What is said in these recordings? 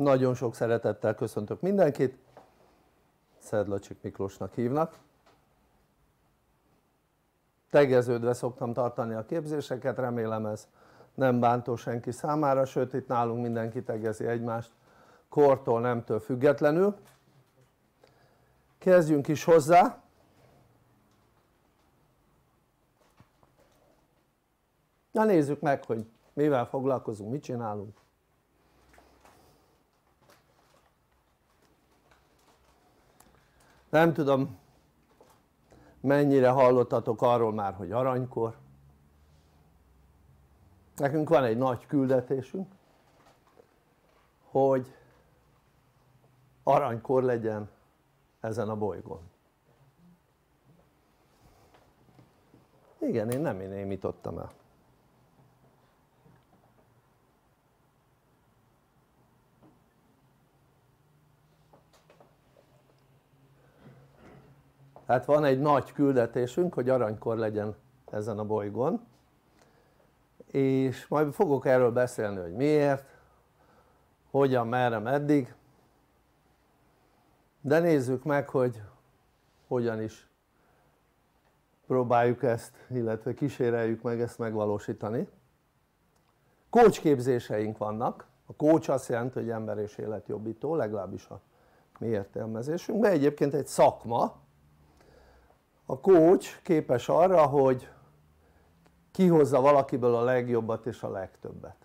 nagyon sok szeretettel köszöntök mindenkit. Szedlacsik Miklósnak hívnak. Tegeződve szoktam tartani a képzéseket, remélem ez nem bántó senki számára, sőt itt nálunk mindenki tegezi egymást kortól, nemtől függetlenül. Kezdjünk is hozzá. Na nézzük meg hogy mivel foglalkozunk, mit csinálunk nem tudom mennyire hallottatok arról már hogy aranykor. Nekünk van egy nagy küldetésünk hogy aranykor legyen ezen a bolygón. Igen én nem én némítottam el tehát van egy nagy küldetésünk hogy aranykor legyen ezen a bolygón. És majd fogok erről beszélni hogy miért hogyan, merre, meddig. De nézzük meg hogy hogyan is próbáljuk ezt illetve kíséreljük meg ezt megvalósítani. Kócsképzéseink vannak. A kócs azt jelenti hogy ember és életjobbító legalábbis a mi értelmezésünkben. Egyébként egy szakma a coach képes arra hogy kihozza valakiből a legjobbat és a legtöbbet.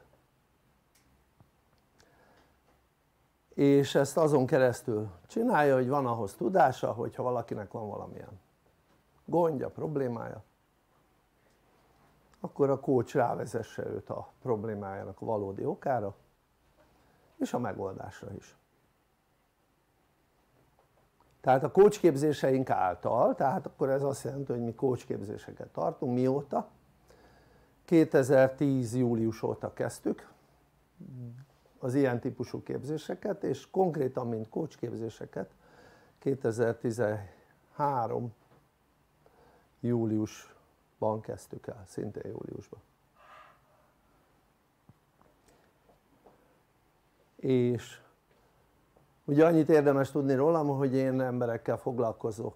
És ezt azon keresztül csinálja hogy van ahhoz tudása hogyha valakinek van valamilyen gondja, problémája akkor a coach rávezesse őt a problémájának valódi okára és a megoldásra is tehát a kócsképzéseink által, tehát akkor ez azt jelenti hogy mi kócsképzéseket tartunk, mióta? 2010 július óta kezdtük az ilyen típusú képzéseket és konkrétan mint kócsképzéseket 2013 júliusban kezdtük el, szintén júliusban és ugye annyit érdemes tudni rólam hogy én emberekkel foglalkozok.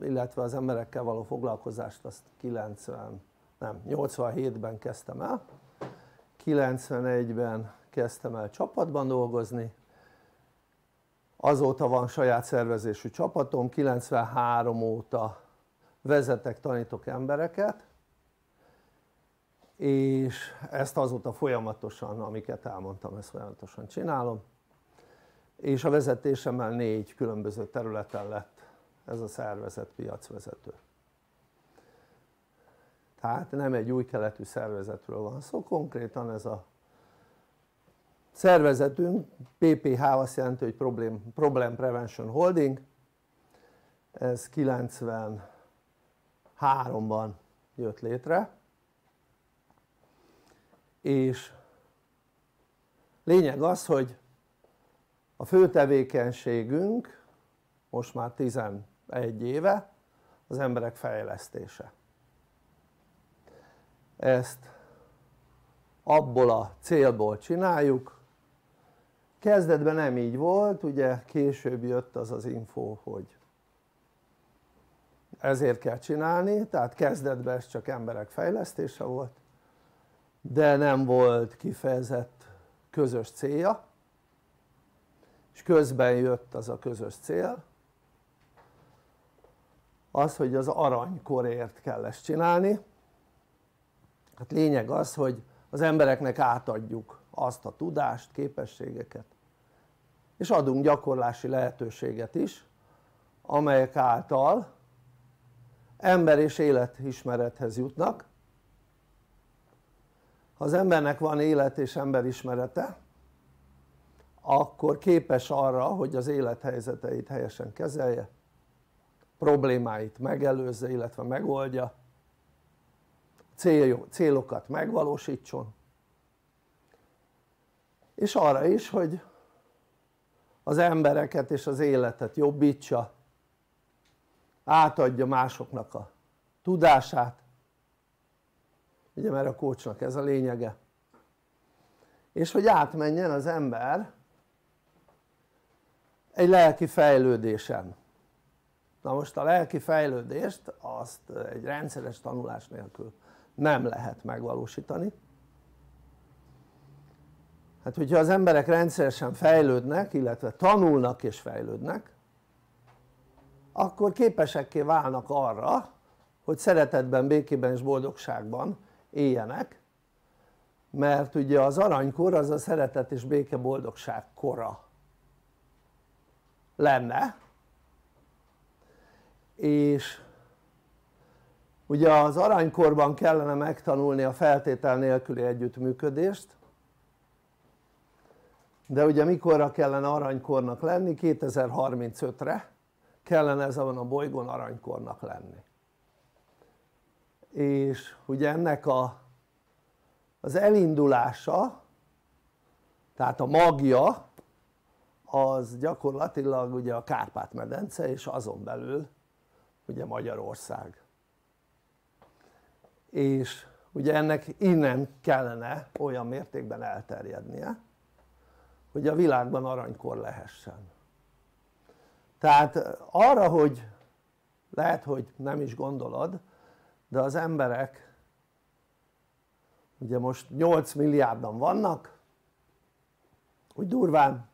Illetve az emberekkel való foglalkozást azt 90 nem 87-ben kezdtem el. 91-ben kezdtem el csapatban dolgozni. Azóta van saját szervezésű csapatom. 93 óta vezetek, tanítok embereket. És ezt azóta folyamatosan amiket elmondtam ezt folyamatosan csinálom és a vezetésemmel négy különböző területen lett ez a szervezet piacvezető. Tehát nem egy új keletű szervezetről van szó, konkrétan ez a szervezetünk PPH azt jelenti hogy Problem, Problem Prevention Holding. Ez 93-ban jött létre. És lényeg az hogy a fő tevékenységünk most már 11 éve az emberek fejlesztése. Ezt abból a célból csináljuk. Kezdetben nem így volt ugye később jött az az info hogy ezért kell csinálni tehát kezdetben ez csak emberek fejlesztése volt de nem volt kifejezett közös célja és közben jött az a közös cél az hogy az aranykorért kell ezt csinálni. Hát lényeg az hogy az embereknek átadjuk azt a tudást, képességeket és adunk gyakorlási lehetőséget is amelyek által ember és életismerethez jutnak. Ha az embernek van élet és emberismerete akkor képes arra hogy az élethelyzeteit helyesen kezelje problémáit megelőzze illetve megoldja célokat megvalósítson. És arra is hogy az embereket és az életet jobbítsa átadja másoknak a tudását. Ugye mert a kócsnak ez a lényege. És hogy átmenjen az ember egy lelki fejlődésen. Na most a lelki fejlődést azt egy rendszeres tanulás nélkül nem lehet megvalósítani. Hát hogyha az emberek rendszeresen fejlődnek illetve tanulnak és fejlődnek akkor képesekké válnak arra hogy szeretetben, békében és boldogságban éljenek? Mert ugye az aranykor az a szeretet és béke boldogság kora lenne és ugye az aranykorban kellene megtanulni a feltétel nélküli együttműködést de ugye mikorra kellene aranykornak lenni? 2035-re kellene ezen a bolygón aranykornak lenni és ugye ennek a, az elindulása tehát a magja az gyakorlatilag ugye a Kárpát-medence és azon belül ugye Magyarország. És ugye ennek innen kellene olyan mértékben elterjednie hogy a világban aranykor lehessen. Tehát arra hogy lehet hogy nem is gondolod de az emberek ugye most 8 milliárdan vannak úgy durván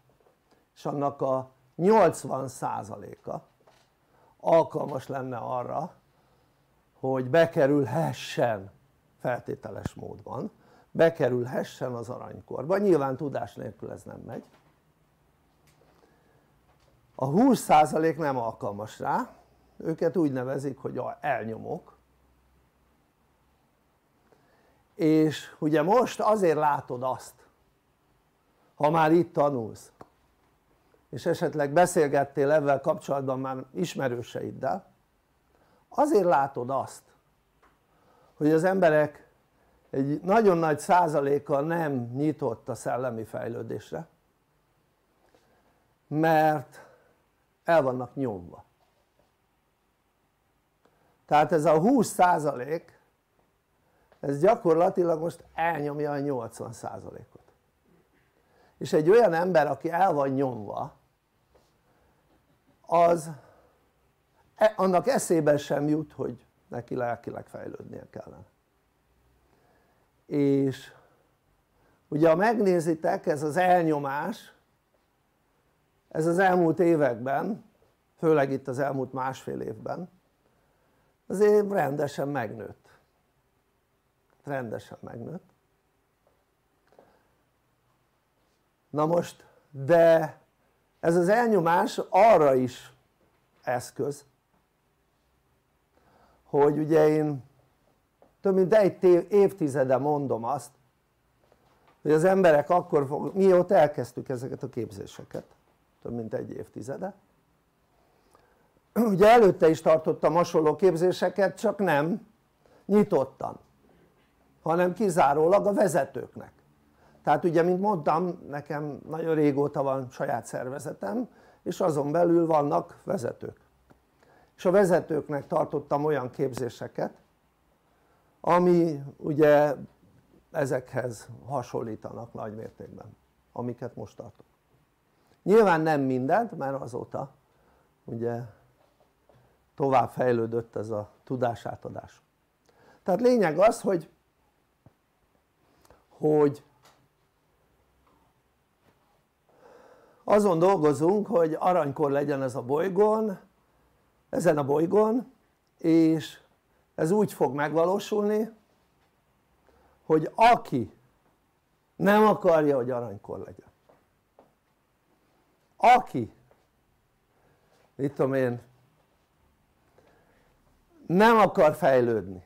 és annak a 80 százaléka alkalmas lenne arra hogy bekerülhessen feltételes módban bekerülhessen az aranykorba, nyilván tudás nélkül ez nem megy. A 20% nem alkalmas rá, őket úgy nevezik hogy elnyomok és ugye most azért látod azt ha már itt tanulsz és esetleg beszélgettél ebben kapcsolatban már ismerőseiddel. Azért látod azt hogy az emberek egy nagyon nagy százaléka nem nyitott a szellemi fejlődésre mert el vannak nyomva. Tehát ez a 20 százalék ez gyakorlatilag most elnyomja a 80 százalékot. És egy olyan ember aki el van nyomva az e, annak eszébe sem jut hogy neki lelkileg fejlődnie kellene. És ugye ha megnézitek ez az elnyomás ez az elmúlt években főleg itt az elmúlt másfél évben azért rendesen megnőtt. Rendesen megnőtt. Na most de ez az elnyomás arra is eszköz hogy ugye én több mint egy évtizede mondom azt hogy az emberek akkor fog, mióta elkezdtük ezeket a képzéseket több mint egy évtizede. Ugye előtte is tartottam hasonló képzéseket csak nem nyitottan hanem kizárólag a vezetőknek tehát ugye mint mondtam nekem nagyon régóta van saját szervezetem és azon belül vannak vezetők. És a vezetőknek tartottam olyan képzéseket ami ugye ezekhez hasonlítanak nagy mértékben amiket most tartok. Nyilván nem mindent mert azóta ugye tovább fejlődött ez a tudásátadás. Tehát lényeg az hogy hogy azon dolgozunk hogy aranykor legyen ez a bolygón ezen a bolygón és ez úgy fog megvalósulni hogy aki nem akarja hogy aranykor legyen aki mit tudom én nem akar fejlődni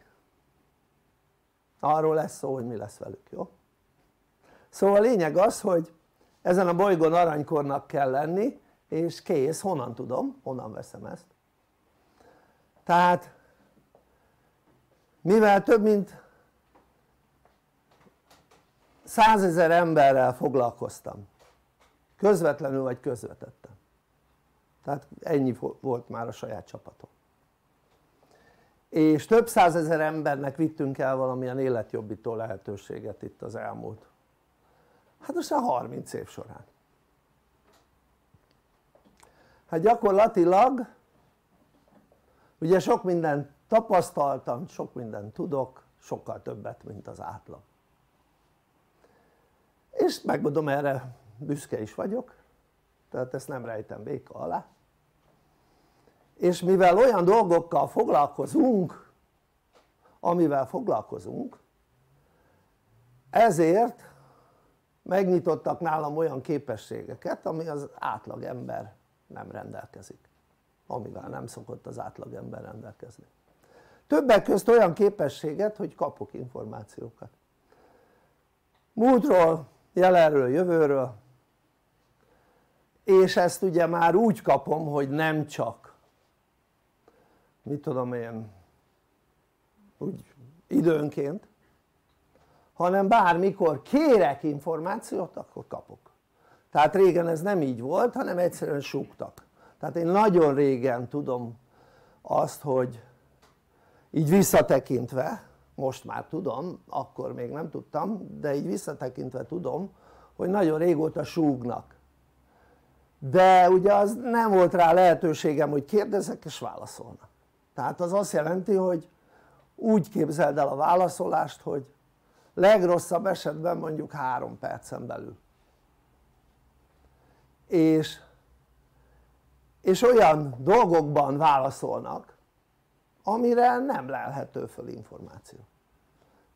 arról lesz szó hogy mi lesz velük, jó? szóval a lényeg az hogy ezen a bolygón aranykornak kell lenni és kész, honnan tudom, honnan veszem ezt. Tehát mivel több mint százezer emberrel foglalkoztam közvetlenül vagy közvetettem tehát ennyi volt már a saját csapatom. És több százezer embernek vittünk el valamilyen életjobbító lehetőséget itt az elmúlt hát most már 30 év során. Hát gyakorlatilag ugye sok mindent tapasztaltam, sok mindent tudok, sokkal többet mint az átlag. És megmondom erre büszke is vagyok tehát ezt nem rejtem béka alá. És mivel olyan dolgokkal foglalkozunk amivel foglalkozunk ezért megnyitottak nálam olyan képességeket ami az átlag ember nem rendelkezik amivel nem szokott az átlag ember rendelkezni. Többek közt olyan képességet hogy kapok információkat. Múltról, jelenről, jövőről. És ezt ugye már úgy kapom hogy nem csak mit tudom én úgy időnként hanem bármikor kérek információt akkor kapok. Tehát régen ez nem így volt hanem egyszerűen súgtak. Tehát én nagyon régen tudom azt hogy így visszatekintve most már tudom, akkor még nem tudtam de így visszatekintve tudom hogy nagyon régóta súgnak. De ugye az nem volt rá lehetőségem hogy kérdezek és válaszolnak. Tehát az azt jelenti hogy úgy képzeld el a válaszolást hogy legrosszabb esetben mondjuk három percen belül. És, és olyan dolgokban válaszolnak amire nem lelhető föl információ.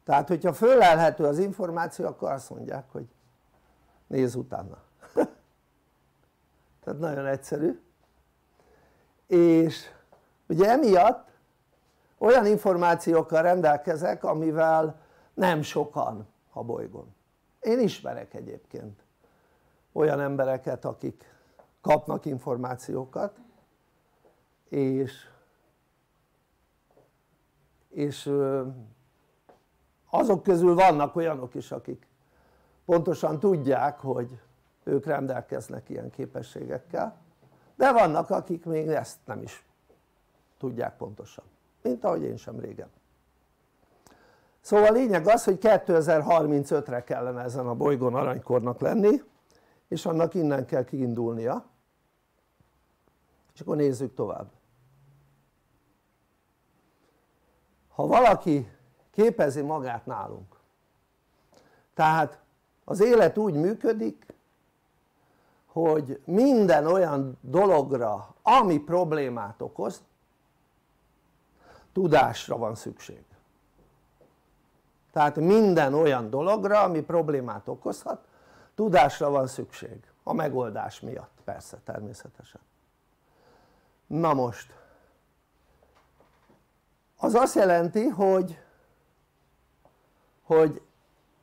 Tehát hogyha föllelhető az információ akkor azt mondják hogy nézz utána. Tehát nagyon egyszerű. És ugye emiatt olyan információkkal rendelkezek amivel nem sokan a bolygón. Én ismerek egyébként olyan embereket akik kapnak információkat és és azok közül vannak olyanok is akik pontosan tudják hogy ők rendelkeznek ilyen képességekkel de vannak akik még ezt nem is tudják pontosan mint ahogy én sem régen szóval a lényeg az hogy 2035-re kellene ezen a bolygón aranykornak lenni és annak innen kell kiindulnia. És akkor nézzük tovább. Ha valaki képezi magát nálunk tehát az élet úgy működik hogy minden olyan dologra ami problémát okoz tudásra van szükség tehát minden olyan dologra ami problémát okozhat tudásra van szükség. A megoldás miatt persze természetesen. Na most. Az azt jelenti hogy hogy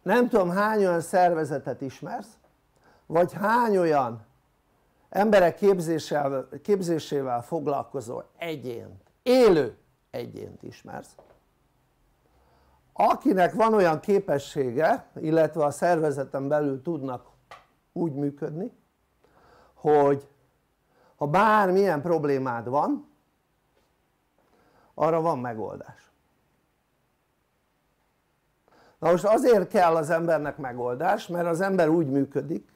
nem tudom hány olyan szervezetet ismersz vagy hány olyan emberek képzésével, képzésével foglalkozó egyént, élő egyént ismersz akinek van olyan képessége illetve a szervezeten belül tudnak úgy működni hogy ha bármilyen problémád van arra van megoldás. Na most azért kell az embernek megoldás mert az ember úgy működik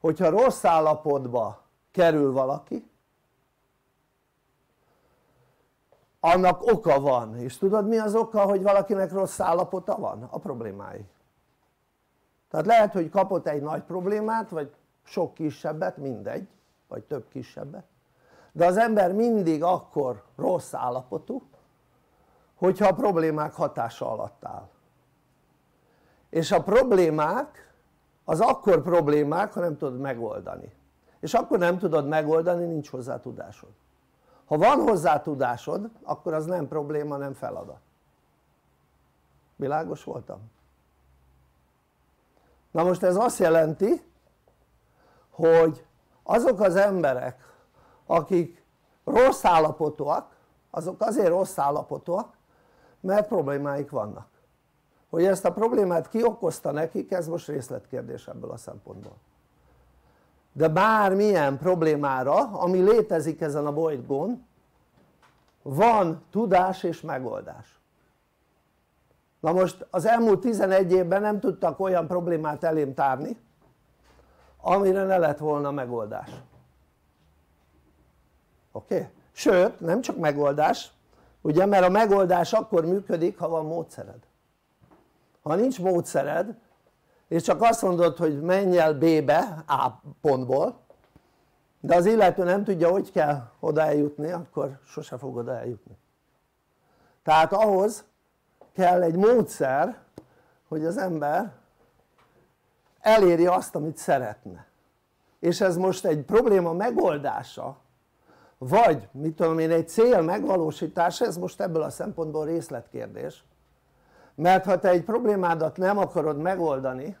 hogyha rossz állapotba kerül valaki annak oka van. És tudod mi az oka hogy valakinek rossz állapota van? a problémái. Tehát lehet hogy kapott egy nagy problémát vagy sok kisebbet mindegy vagy több kisebbet. De az ember mindig akkor rossz állapotú hogyha a problémák hatása alatt áll. És a problémák az akkor problémák ha nem tudod megoldani. És akkor nem tudod megoldani nincs hozzá tudásod ha van hozzá tudásod akkor az nem probléma nem feladat. Világos voltam? na most ez azt jelenti hogy azok az emberek akik rossz állapotúak azok azért rossz állapotúak mert problémáik vannak. Hogy ezt a problémát ki okozta nekik ez most részletkérdés ebből a szempontból de bármilyen problémára ami létezik ezen a bolygón van tudás és megoldás na most az elmúlt 11 évben nem tudtak olyan problémát elém tárni amire ne lett volna megoldás oké? Okay? sőt nem csak megoldás ugye mert a megoldás akkor működik ha van módszered ha nincs módszered és csak azt mondod hogy menj el B-be A pontból de az illető nem tudja hogy kell oda eljutni akkor sose fog oda eljutni. Tehát ahhoz kell egy módszer hogy az ember eléri azt amit szeretne. És ez most egy probléma megoldása vagy mit tudom én egy cél megvalósítása ez most ebből a szempontból részletkérdés mert ha te egy problémádat nem akarod megoldani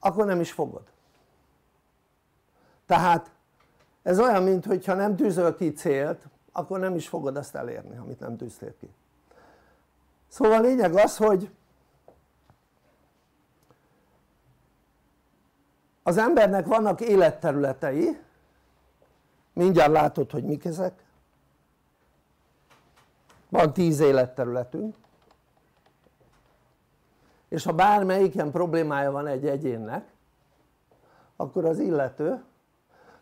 akkor nem is fogod. Tehát ez olyan mint hogyha nem tűzöl ki célt akkor nem is fogod azt elérni amit nem tűztél ki. Szóval a lényeg az hogy az embernek vannak életterületei mindjárt látod hogy mik ezek. Van tíz életterületünk és ha bármelyiken problémája van egy egyénnek akkor az illető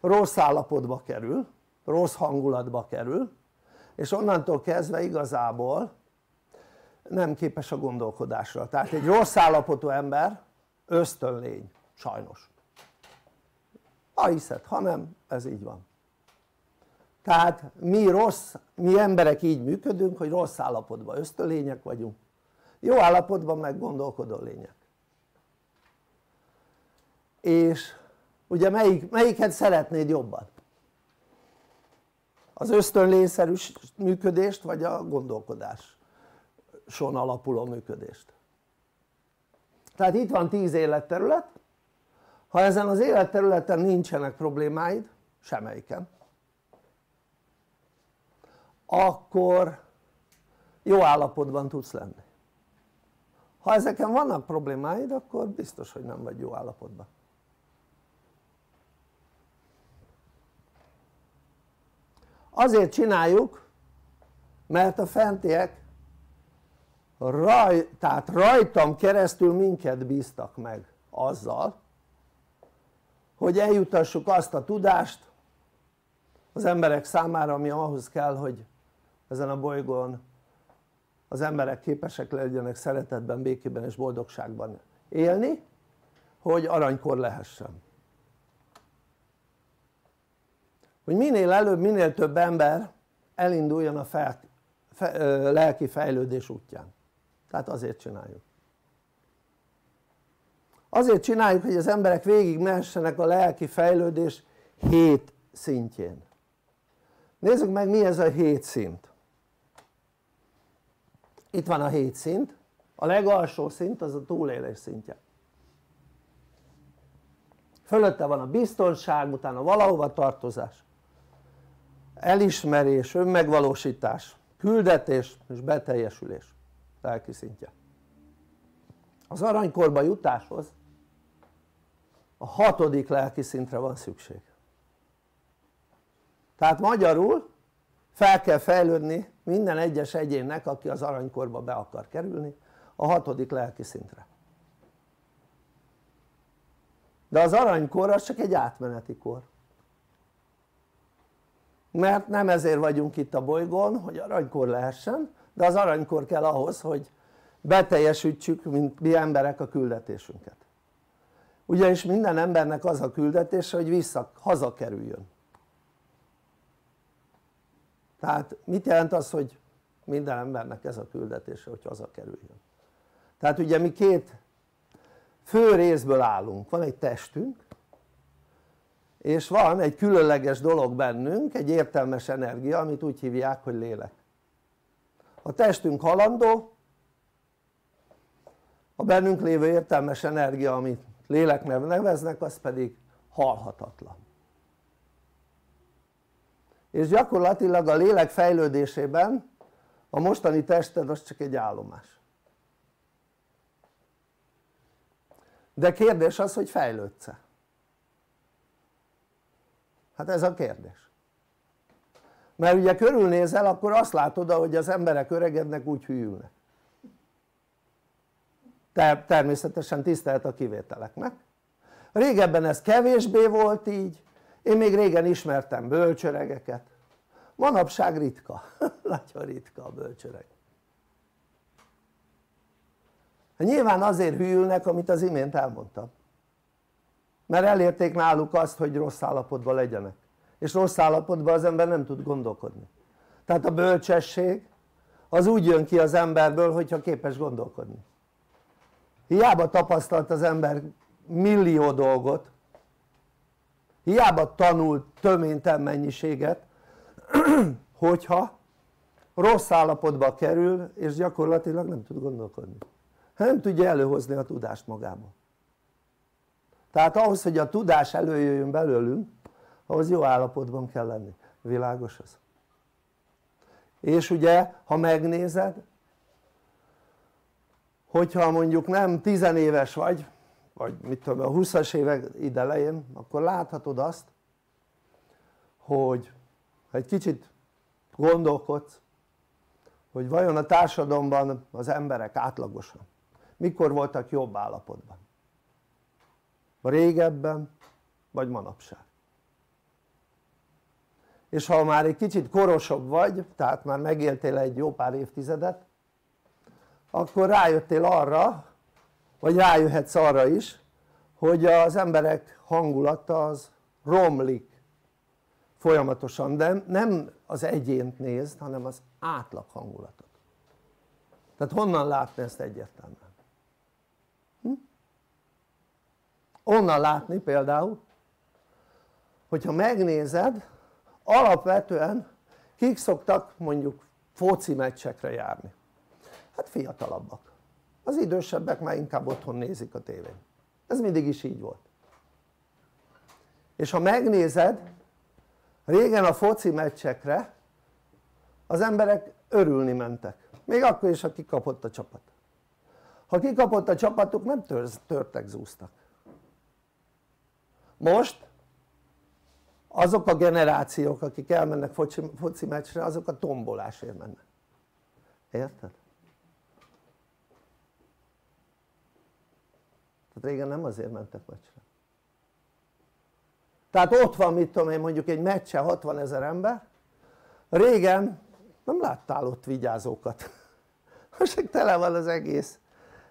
rossz állapotba kerül, rossz hangulatba kerül és onnantól kezdve igazából nem képes a gondolkodásra, tehát egy rossz állapotú ember ösztönlény, sajnos. Ha hiszed, ha nem, ez így van. Tehát mi rossz, mi emberek így működünk hogy rossz állapotban ösztönlények vagyunk jó állapotban meg gondolkodó lények. És ugye melyik, melyiket szeretnéd jobban? az ösztönlényszerű működést vagy a gondolkodáson alapuló működést? Tehát itt van 10 életterület. Ha ezen az életterületen nincsenek problémáid semmelyiken akkor jó állapotban tudsz lenni ha ezeken vannak problémáid akkor biztos hogy nem vagy jó állapotban. Azért csináljuk mert a fentiek raj, tehát rajtam keresztül minket bíztak meg azzal hogy eljutassuk azt a tudást az emberek számára ami ahhoz kell hogy ezen a bolygón az emberek képesek legyenek szeretetben, békében és boldogságban élni hogy aranykor lehessen. Hogy minél előbb minél több ember elinduljon a fel, fe, ö, lelki fejlődés útján. Tehát azért csináljuk. Azért csináljuk hogy az emberek végig mehessenek a lelki fejlődés hét szintjén. Nézzük meg mi ez a hét szint itt van a hét szint. A legalsó szint az a túlélés szintje. Fölötte van a biztonság, utána valahova tartozás. Elismerés, önmegvalósítás, küldetés és beteljesülés. Lelki szintje. Az aranykorba jutáshoz a hatodik lelki szintre van szükség. Tehát magyarul fel kell fejlődni minden egyes egyénnek aki az aranykorba be akar kerülni a hatodik lelki szintre. De az aranykor az csak egy átmeneti kor. Mert nem ezért vagyunk itt a bolygón hogy aranykor lehessen de az aranykor kell ahhoz hogy beteljesítsük mint mi emberek a küldetésünket. Ugyanis minden embernek az a küldetése hogy vissza, hazakerüljön tehát mit jelent az hogy minden embernek ez a küldetése hogy hazakerüljön? Tehát ugye mi két fő részből állunk, van egy testünk és van egy különleges dolog bennünk, egy értelmes energia amit úgy hívják hogy lélek. A testünk halandó a bennünk lévő értelmes energia amit léleknek neveznek az pedig halhatatlan és gyakorlatilag a lélek fejlődésében a mostani tested az csak egy állomás. De kérdés az hogy fejlődsz-e? hát ez a kérdés. Mert ugye körülnézel akkor azt látod hogy az emberek öregednek úgy hűlnek. Természetesen tisztelt a kivételeknek. Régebben ez kevésbé volt így én még régen ismertem bölcsöregeket. Manapság ritka, nagyon ritka a bölcsöreg. Hát nyilván azért hűlnek amit az imént elmondtam. Mert elérték náluk azt hogy rossz állapotban legyenek. És rossz állapotban az ember nem tud gondolkodni. Tehát a bölcsesség az úgy jön ki az emberből hogyha képes gondolkodni. Hiába tapasztalt az ember millió dolgot hiába tanult töménytelen mennyiséget hogyha rossz állapotba kerül és gyakorlatilag nem tud gondolkodni. Nem tudja előhozni a tudást magából tehát ahhoz hogy a tudás előjöjjön belőlünk ahhoz jó állapotban kell lenni, világos ez? és ugye ha megnézed hogyha mondjuk nem tizenéves vagy vagy mit tudom a 20-as évek idején akkor láthatod azt hogy ha egy kicsit gondolkodsz hogy vajon a társadalomban az emberek átlagosan mikor voltak jobb állapotban? Régebben vagy manapság? És ha már egy kicsit korosabb vagy tehát már megéltél egy jó pár évtizedet akkor rájöttél arra vagy rájöhetsz arra is hogy az emberek hangulata az romlik folyamatosan de nem az egyént nézd hanem az átlag hangulatot tehát honnan látni ezt egyértelműen? Hm? onnan látni például hogyha megnézed alapvetően kik szoktak mondjuk foci meccsekre járni? hát fiatalabbak az idősebbek már inkább otthon nézik a tévén. Ez mindig is így volt. És ha megnézed régen a foci meccsekre az emberek örülni mentek. Még akkor is ha kikapott a csapat. Ha kikapott a csapatuk nem törtek zúztak. Most azok a generációk akik elmennek foci, foci meccsre azok a tombolásért mennek. Érted? Tehát régen nem azért mentek meccsre. Tehát ott van mit tudom én mondjuk egy meccse 60 ezer ember. Régen nem láttál ott vigyázókat. Most tele van az egész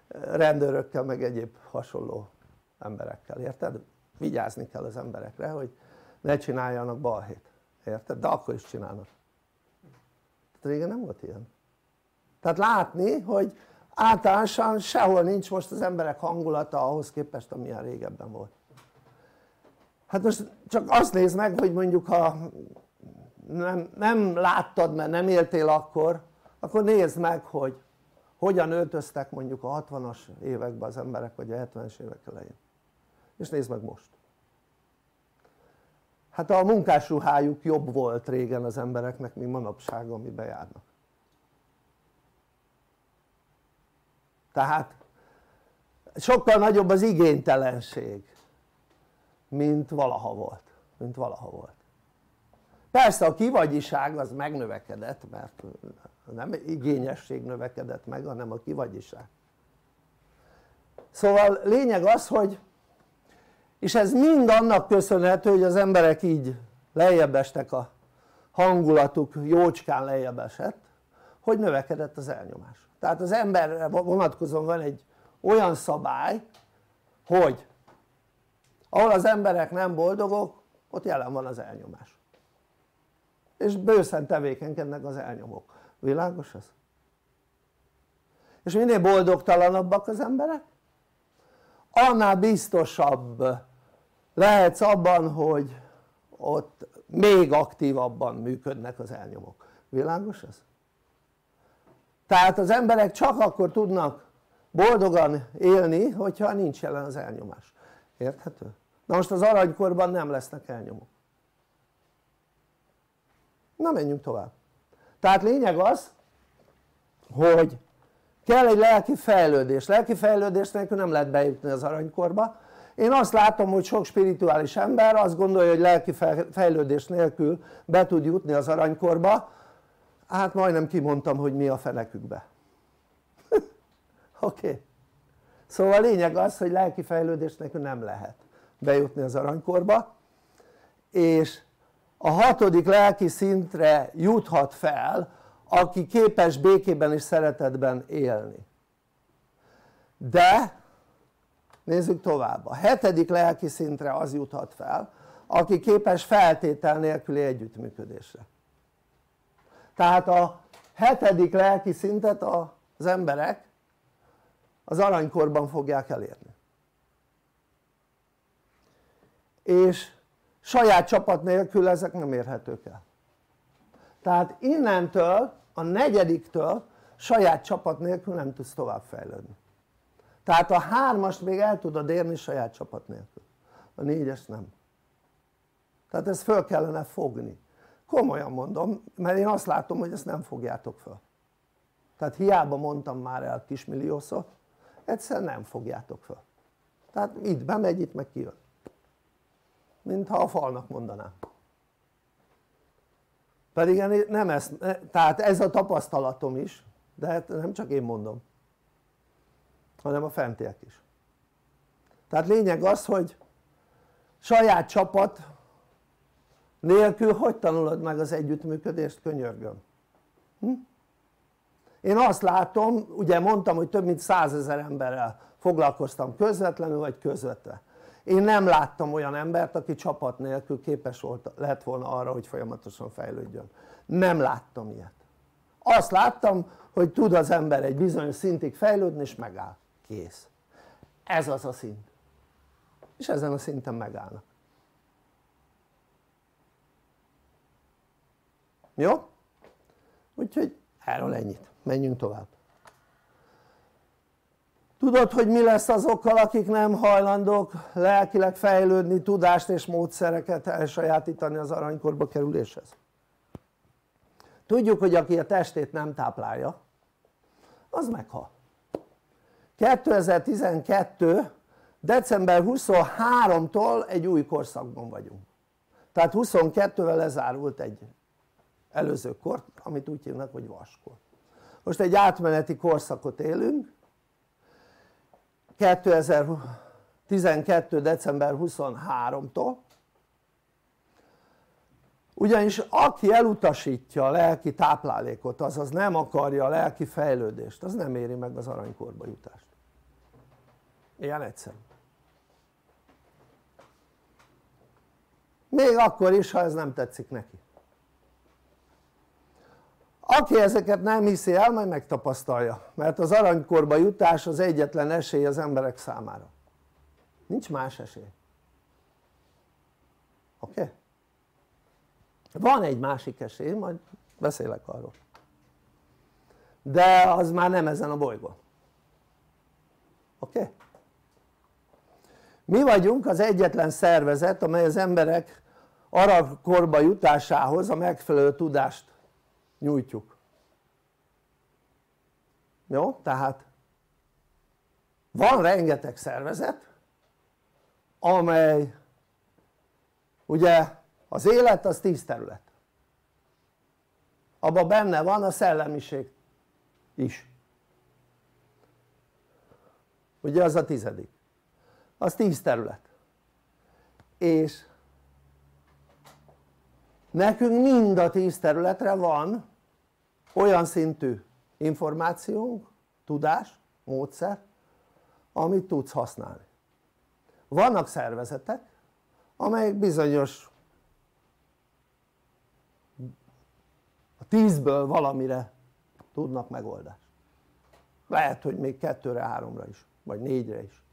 rendőrökkel meg egyéb hasonló emberekkel, érted? vigyázni kell az emberekre hogy ne csináljanak balhét, érted? de akkor is csinálnak. Tehát régen nem volt ilyen. Tehát látni hogy általánosan sehol nincs most az emberek hangulata ahhoz képest amilyen régebben volt. Hát most csak azt nézd meg hogy mondjuk ha nem, nem láttad mert nem éltél akkor akkor nézd meg hogy hogyan öltöztek mondjuk a 60-as években az emberek vagy a 70-es évek elején. És nézd meg most. Hát a munkásruhájuk jobb volt régen az embereknek mint manapság amiben járnak tehát sokkal nagyobb az igénytelenség mint valaha volt mint valaha volt. Persze a kivagyiság az megnövekedett mert nem igényesség növekedett meg hanem a kivagyiság. Szóval lényeg az hogy és ez mind annak köszönhető hogy az emberek így lejjebb estek a hangulatuk jócskán lejjebb esett hogy növekedett az elnyomás tehát az emberre vonatkozóan van egy olyan szabály hogy ahol az emberek nem boldogok ott jelen van az elnyomás és bőszen tevékenykednek az elnyomók, világos ez? és minél boldogtalanabbak az emberek annál biztosabb lehetsz abban hogy ott még aktívabban működnek az elnyomók, világos ez? Tehát az emberek csak akkor tudnak boldogan élni hogyha nincs jelen az elnyomás, érthető? na most az aranykorban nem lesznek elnyomók. Na menjünk tovább. Tehát lényeg az hogy kell egy lelki fejlődés, lelki fejlődés nélkül nem lehet bejutni az aranykorba. Én azt látom hogy sok spirituális ember azt gondolja hogy lelki fejlődés nélkül be tud jutni az aranykorba hát majdnem kimondtam hogy mi a fenekükbe. Oké. Okay. szóval a lényeg az hogy lelki fejlődés nélkül nem lehet bejutni az aranykorba és a hatodik lelki szintre juthat fel aki képes békében és szeretetben élni. De nézzük tovább, a hetedik lelki szintre az juthat fel aki képes feltétel nélküli együttműködésre tehát a hetedik lelki szintet az emberek az aranykorban fogják elérni. És saját csapat nélkül ezek nem érhetők el. Tehát innentől a negyediktől saját csapat nélkül nem tudsz tovább fejlődni. Tehát a hármast még el tudod érni saját csapat nélkül. A négyes nem. Tehát ezt föl kellene fogni komolyan mondom mert én azt látom hogy ezt nem fogjátok föl. Tehát hiába mondtam már el kismilliószor egyszer nem fogjátok föl. Tehát itt bemegy itt meg kijön. Mintha a falnak mondanám pedig nem ezt, tehát ez a tapasztalatom is de hát nem csak én mondom hanem a fentiek is. Tehát lényeg az hogy saját csapat nélkül hogy tanulod meg az együttműködést könyörgöm? Hm? én azt látom, ugye mondtam hogy több mint százezer emberrel foglalkoztam közvetlenül vagy közvetve. Én nem láttam olyan embert aki csapat nélkül képes volt, lett volna arra hogy folyamatosan fejlődjön. Nem láttam ilyet. Azt láttam hogy tud az ember egy bizonyos szintig fejlődni és megáll, kész. Ez az a szint. És ezen a szinten megállnak jó? úgyhogy erről ennyit, menjünk tovább. Tudod hogy mi lesz azokkal akik nem hajlandók lelkileg fejlődni tudást és módszereket elsajátítani az aranykorba kerüléshez? Tudjuk hogy aki a testét nem táplálja az meghal. 2012 december 23-tól egy új korszakban vagyunk. Tehát 22-vel lezárult egy előző kort amit úgy hívnak hogy vaskor. Most egy átmeneti korszakot élünk. 2012. december 23-tól ugyanis aki elutasítja a lelki táplálékot azaz nem akarja a lelki fejlődést az nem éri meg az aranykorba jutást. Ilyen egyszerű. Még akkor is ha ez nem tetszik neki aki ezeket nem hiszi el majd megtapasztalja mert az aranykorba jutás az egyetlen esély az emberek számára nincs más esély oké? Okay? van egy másik esély majd beszélek arról de az már nem ezen a bolygón oké? Okay? mi vagyunk az egyetlen szervezet amely az emberek aranykorba jutásához a megfelelő tudást nyújtjuk. Jó? tehát van rengeteg szervezet amely ugye az élet az tíz terület. Abban benne van a szellemiség is. Ugye az a tizedik. Az tíz terület. És nekünk mind a tíz területre van olyan szintű információnk, tudás, módszer amit tudsz használni. Vannak szervezetek amelyek bizonyos a tízből valamire tudnak megoldást. Lehet hogy még kettőre, háromra is vagy négyre is.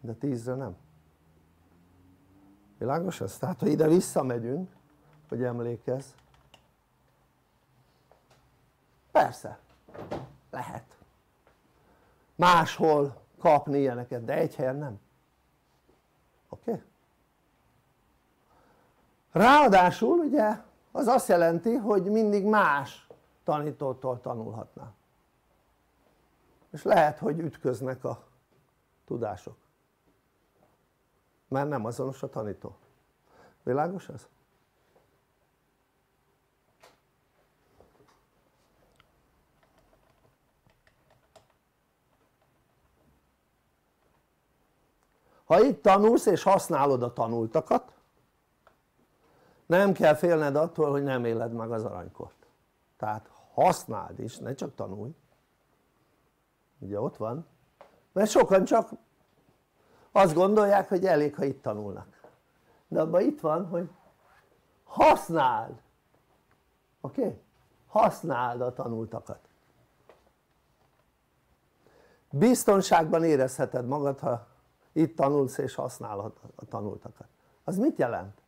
De tízre nem. Világos ez? tehát ha ide visszamegyünk hogy emlékezz persze lehet máshol kapni ilyeneket de egy helyen nem oké? Okay? ráadásul ugye az azt jelenti hogy mindig más tanítótól tanulhatnál és lehet hogy ütköznek a tudások mert nem azonos a tanító világos ez? Ha itt tanulsz és használod a tanultakat nem kell félned attól hogy nem éled meg az aranykort. Tehát használd is, ne csak tanulj. Ugye ott van? Mert sokan csak azt gondolják hogy elég ha itt tanulnak. De abban itt van hogy használd. Oké? Okay? használd a tanultakat. Biztonságban érezheted magad ha itt tanulsz és használod a tanultakat az mit jelent?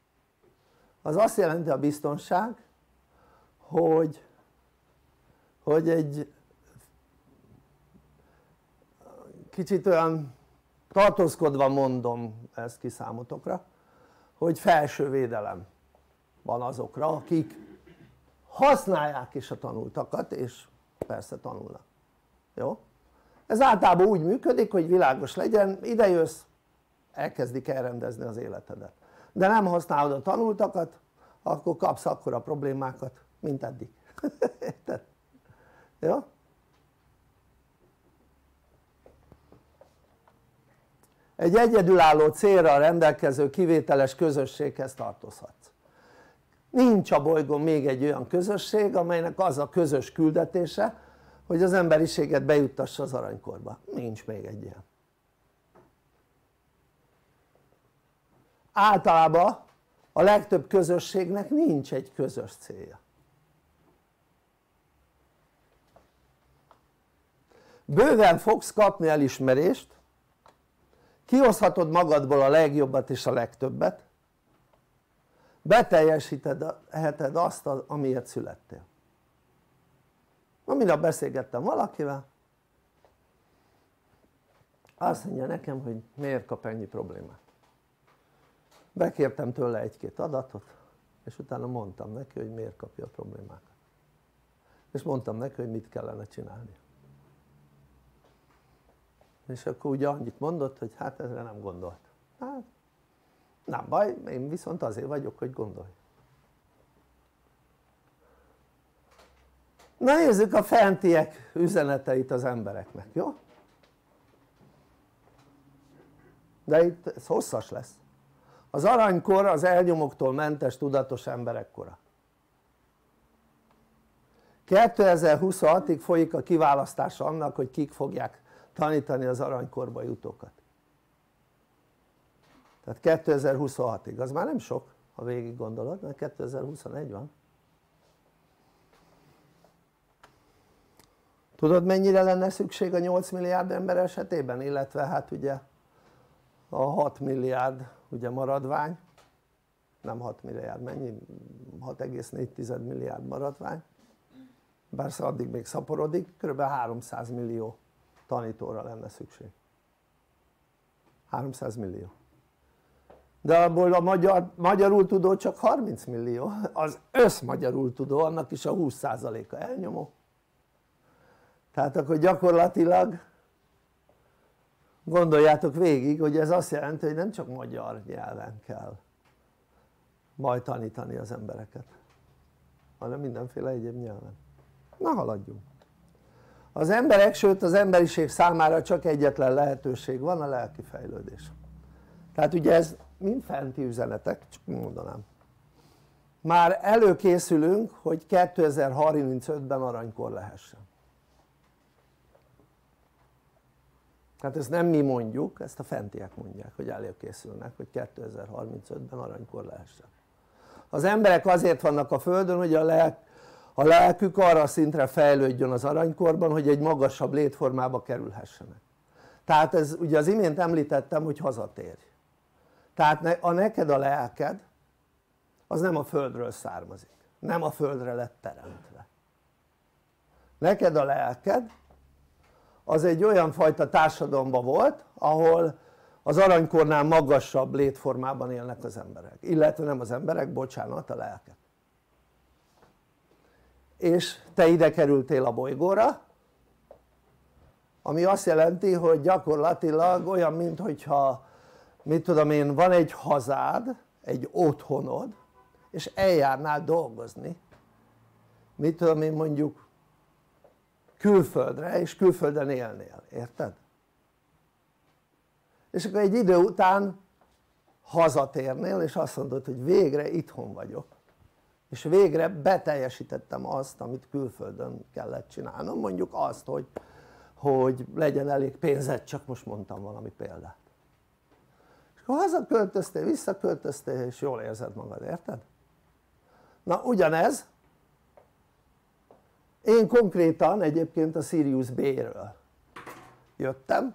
az azt jelenti a biztonság hogy hogy egy kicsit olyan tartózkodva mondom ezt ki számotokra hogy felső védelem van azokra akik használják is a tanultakat és persze tanulnak jó? Ez általában úgy működik hogy világos legyen ide jössz elkezdik elrendezni az életedet de nem használod a tanultakat akkor kapsz akkora problémákat mint eddig érted? jó? egy egyedülálló célra rendelkező kivételes közösséghez tartozhatsz nincs a bolygón még egy olyan közösség amelynek az a közös küldetése hogy az emberiséget bejuttassa az aranykorba, nincs még egy ilyen. Általában a legtöbb közösségnek nincs egy közös célja. Bőven fogsz kapni elismerést kihozhatod magadból a legjobbat és a legtöbbet beteljesítheted azt amiért születtél ma minap beszélgettem valakivel azt mondja nekem hogy miért kap ennyi problémát. Bekértem tőle egy-két adatot és utána mondtam neki hogy miért kapja a problémákat. És mondtam neki hogy mit kellene csinálni. És akkor ugye annyit mondott hogy hát ezre nem gondolt. Hát nem baj, én viszont azért vagyok hogy gondolj na nézzük a fentiek üzeneteit az embereknek, jó? de itt ez hosszas lesz. Az aranykor az elnyomoktól mentes tudatos emberek kora 2026-ig folyik a kiválasztása annak hogy kik fogják tanítani az aranykorba jutókat. Tehát 2026-ig, az már nem sok ha végig gondolod, mert 2021 van tudod mennyire lenne szükség a 8 milliárd ember esetében? illetve hát ugye a 6 milliárd ugye maradvány nem 6 milliárd, mennyi? 6,4 milliárd maradvány persze addig még szaporodik, kb. 300 millió tanítóra lenne szükség 300 millió de abból a magyar, magyarul tudó csak 30 millió az össz magyarul tudó annak is a 20%-a elnyomó tehát akkor gyakorlatilag gondoljátok végig hogy ez azt jelenti hogy nem csak magyar nyelven kell majd tanítani az embereket hanem mindenféle egyéb nyelven. Na haladjunk. Az emberek sőt az emberiség számára csak egyetlen lehetőség van a lelki fejlődés. Tehát ugye ez mind fenti üzenetek csak mondanám. Már előkészülünk hogy 2035-ben aranykor lehessen hát ezt nem mi mondjuk, ezt a fentiek mondják hogy előkészülnek hogy 2035-ben aranykor lehessen az emberek azért vannak a földön hogy a, lelk, a lelkük arra a szintre fejlődjön az aranykorban hogy egy magasabb létformába kerülhessenek. Tehát ez ugye az imént említettem hogy hazatérj. Tehát a neked a lelked az nem a földről származik nem a földre lett teremtve. Neked a lelked az egy olyan fajta társadalomban volt ahol az aranykornál magasabb létformában élnek az emberek. Illetve nem az emberek, bocsánat a lelkek. És te ide kerültél a bolygóra ami azt jelenti hogy gyakorlatilag olyan mintha mit tudom én van egy hazád egy otthonod és eljárnál dolgozni. Mit tudom én mondjuk külföldre és külföldön élnél, érted? és akkor egy idő után hazatérnél és azt mondod hogy végre itthon vagyok és végre beteljesítettem azt amit külföldön kellett csinálnom mondjuk azt hogy, hogy legyen elég pénzed csak most mondtam valami példát és akkor hazaköltöztél, visszaköltöztél és jól érzed magad, érted? na ugyanez én konkrétan egyébként a Sirius B-ről jöttem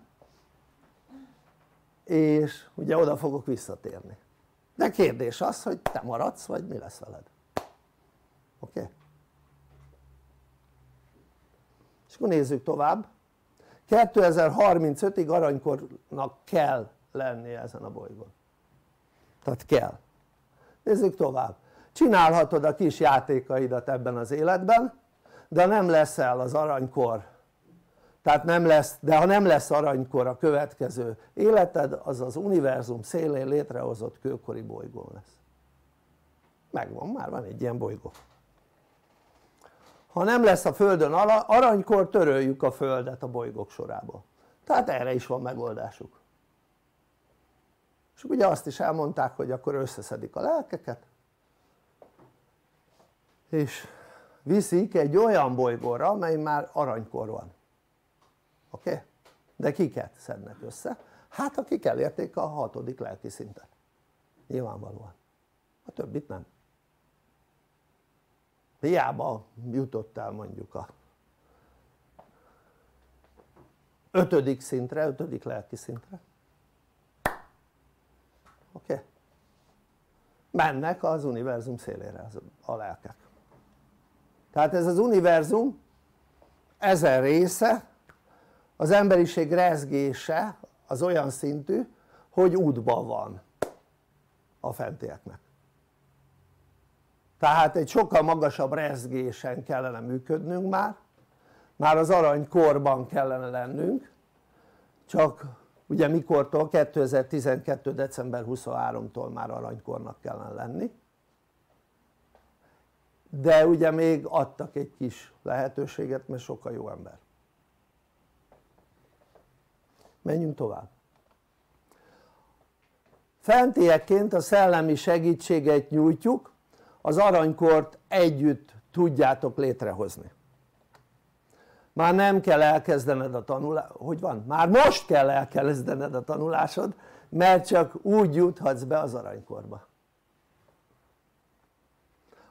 és ugye oda fogok visszatérni. De kérdés az hogy te maradsz vagy mi lesz veled? Oké? Okay? és akkor nézzük tovább. 2035-ig aranykornak kell lennie ezen a bolygón. Tehát kell. Nézzük tovább. Csinálhatod a kis játékaidat ebben az életben de nem leszel az aranykor. Tehát nem lesz, de ha nem lesz aranykor a következő életed az az univerzum szélén létrehozott kőkori bolygón lesz. Megvan, már van egy ilyen bolygó. Ha nem lesz a földön aranykor töröljük a földet a bolygók sorából tehát erre is van megoldásuk. És ugye azt is elmondták hogy akkor összeszedik a lelkeket és viszik egy olyan bolygóra amely már aranykor van oké? Okay? de kiket szednek össze? hát akik elérték a hatodik lelki szintet nyilvánvalóan a többit nem hiába jutott el mondjuk a ötödik szintre, ötödik lelki szintre oké? Okay? mennek az univerzum szélére a lelkek tehát ez az univerzum ezen része az emberiség rezgése az olyan szintű hogy útban van a fentieknek tehát egy sokkal magasabb rezgésen kellene működnünk már már az aranykorban kellene lennünk csak ugye mikortól? 2012. december 23-tól már aranykornak kellene lenni de ugye még adtak egy kis lehetőséget mert sokkal jó ember. Menjünk tovább. Fentiekként a szellemi segítséget nyújtjuk az aranykort együtt tudjátok létrehozni. Már nem kell elkezdened a tanulást, hogy van? már most kell elkezdened a tanulásod mert csak úgy juthatsz be az aranykorba